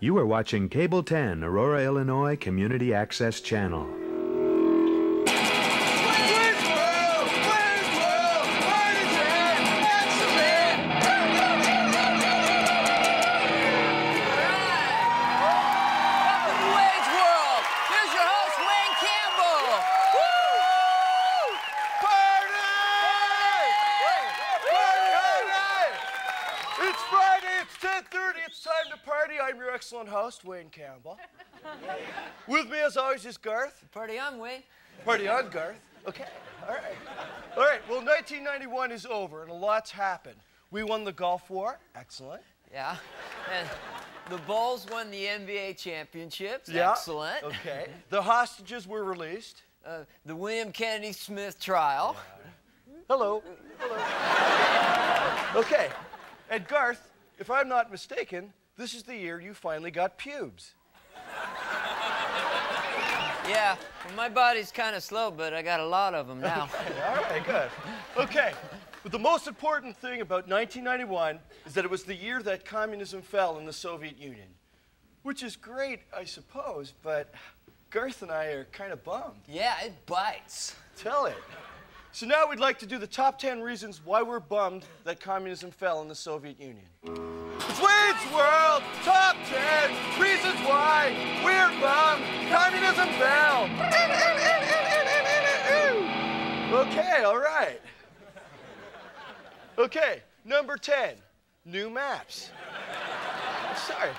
You are watching Cable 10, Aurora, Illinois Community Access Channel. Time to party. I'm your excellent host, Wayne Campbell. With me, as always, is Garth. Party on, Wayne. Party on, Garth. Okay, all right. All right, well, 1991 is over, and a lot's happened. We won the Gulf War. Excellent. Yeah. And the Bulls won the NBA championships. Yeah. Excellent. Okay. The hostages were released. Uh, the William Kennedy Smith trial. Hello. Hello. okay. And Garth, if I'm not mistaken, this is the year you finally got pubes. Yeah. Well, my body's kind of slow, but I got a lot of them now. All right, good. Okay. But the most important thing about 1991 is that it was the year that communism fell in the Soviet Union. Which is great, I suppose, but Garth and I are kind of bummed. Yeah, it bites. Tell it. So now we'd like to do the top 10 reasons why we're bummed that communism fell in the Soviet Union. It's Wayne's World Top 10 Reasons Why We're Bummed Communism Fell. Okay, all right. Okay, number 10 New maps. I'm Sorry.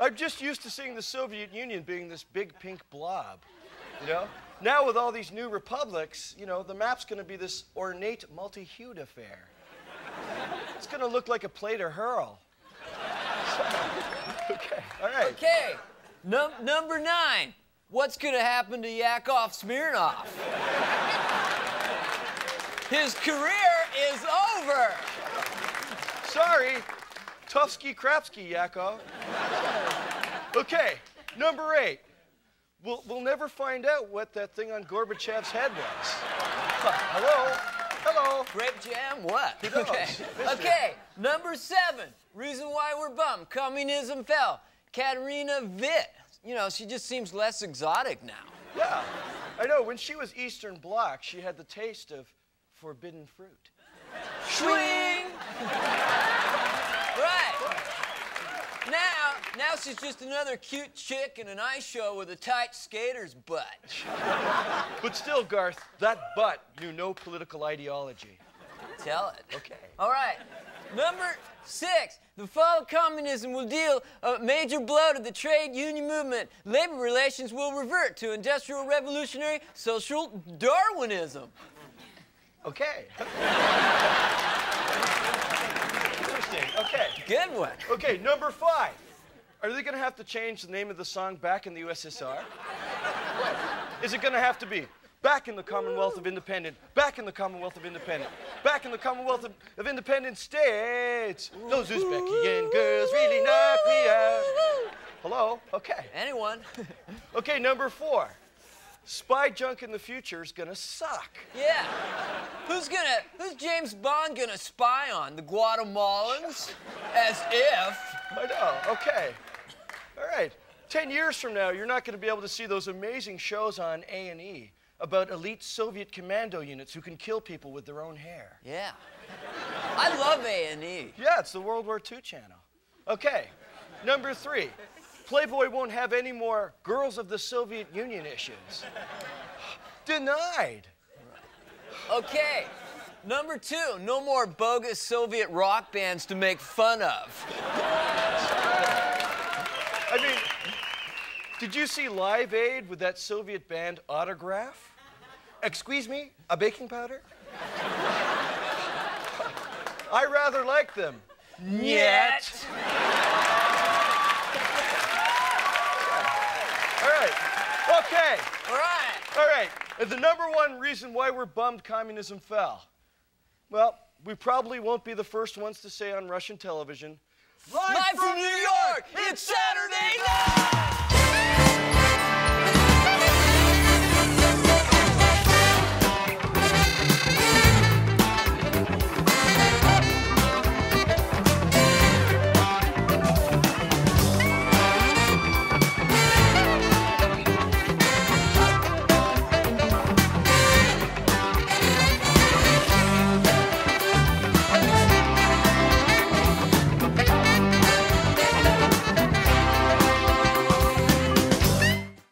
I'm just used to seeing the Soviet Union being this big pink blob. You know? Now, with all these new republics, you know, the map's going to be this ornate, multi hued affair. It's going to look like a plate of hurl. okay, all right. Okay. Num- number nine. What's going to happen to Yakov Smirnoff? His career is over. Sorry. Tufsky Krapsky, Yakov. okay, number eight. We'll, we'll never find out what that thing on Gorbachev's head was. Hello? Hello? Grape jam? What? Okay. Okay. Number seven. Reason why we're bummed. Communism fell. Katarina Witt. You know, she just seems less exotic now. Yeah, I know. When she was Eastern Bloc, she had the taste of forbidden fruit. Swing! right. Now, she's just another cute chick in an ice show with a tight skater's butt. But still, Garth, that butt knew no political ideology. Tell it. Okay. All right. Number six. The fall of communism will deal a major blow to the trade union movement. Labor relations will revert to industrial revolutionary social Darwinism. Okay. Interesting. Okay. Good one. Okay, number five. Are they going to have to change the name of the song back in the USSR? Is it going to have to be back in the Commonwealth of Independent, back in the Commonwealth of Independent, back in the Commonwealth of, of Independent States? Those Uzbekian girls really knock me out. Hello? Okay. Anyone? Okay, number four. Spy junk in the future is going to suck. yeah. Who's gonna, who's James Bond gonna spy on? The Guatemalans? As if. I know. Okay. All right. Ten years from now, you're not going to be able to see those amazing shows on A and E about elite Soviet commando units who can kill people with their own hair. Yeah. I love A&E. Yeah, it's the World War II channel. Okay. Number three. Playboy won't have any more girls of the Soviet Union issues. Denied. Okay. Number two, no more bogus Soviet rock bands to make fun of. I mean, did you see Live Aid with that Soviet band Autograph? Excuse me, a baking powder? I rather like them. Yet. All right. Okay. All right. All right. And the number one reason why we're bummed communism fell. Well, we probably won't be the first ones to say on Russian television. Live from